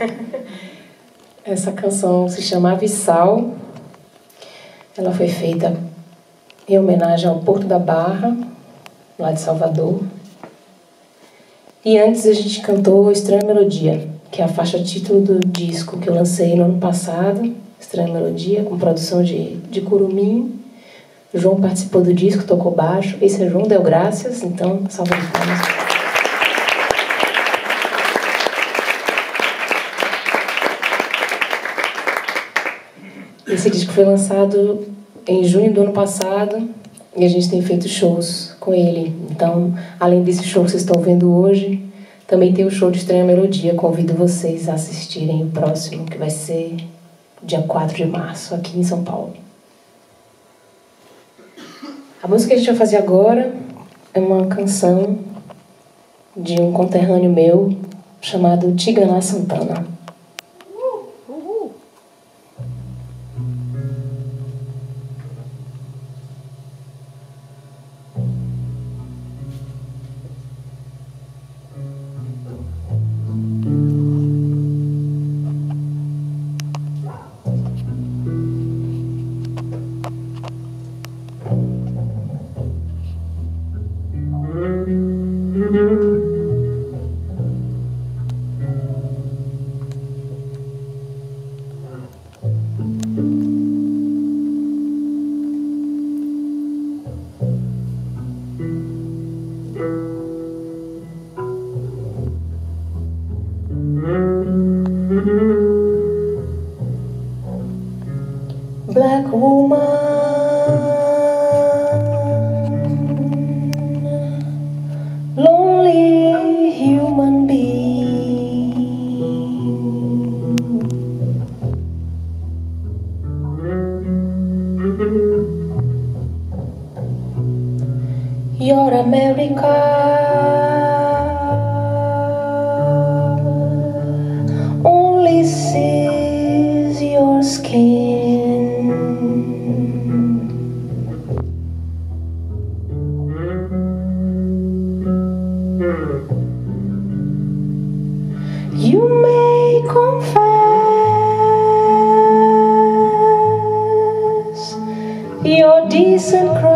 Essa canção se chama Avissal. Ela foi feita em homenagem ao Porto da Barra, lá de Salvador. E antes a gente cantou Estranha Melodia, que é a faixa título do disco que eu lancei no ano passado, Estranha Melodia, com produção de, de Curumim. O João participou do disco, tocou baixo. Esse é João Deu Graças, então, salve de palmas. Esse disco foi lançado em junho do ano passado e a gente tem feito shows com ele. Então, além desse show que vocês estão vendo hoje, também tem o show de Estranha Melodia. Convido vocês a assistirem o próximo, que vai ser dia 4 de março, aqui em São Paulo. A música que a gente vai fazer agora é uma canção de um conterrâneo meu chamado Tigana Santana. black woman. Lonely human being. You're America. You may confess your decent crime.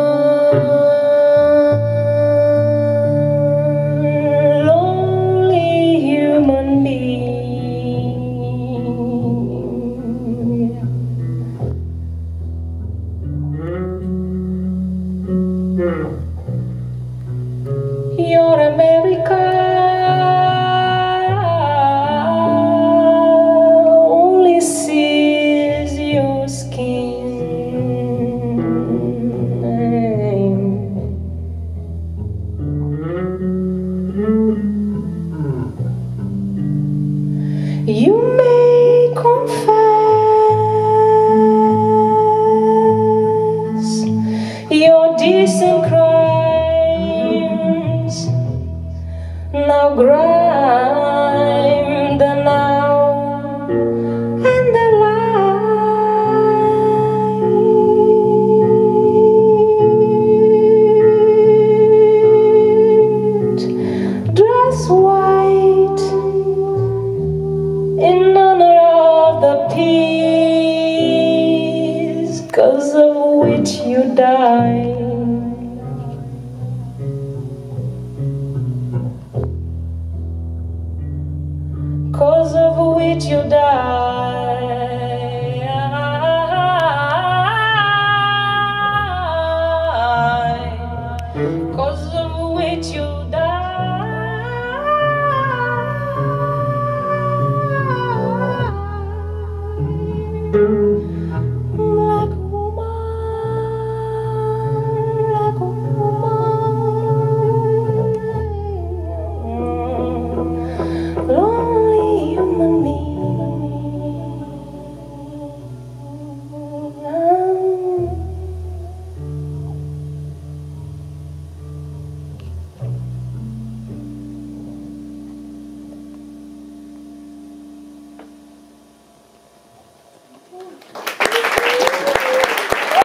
Your America. Only sees your skin. You may confess. more grime than now and the light. Dress white in honor of the peace. blossom with you.